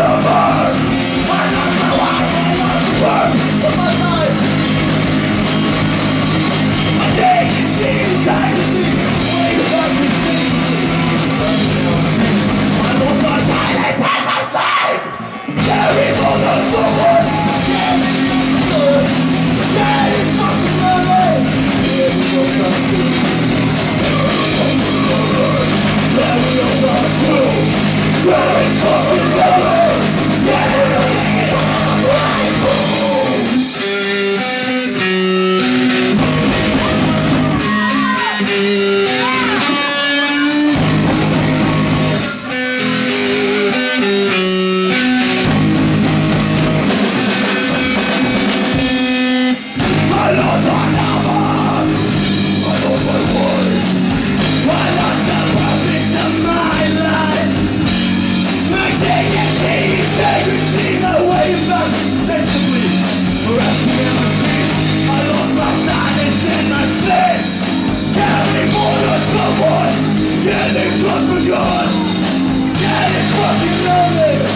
of you. Lonely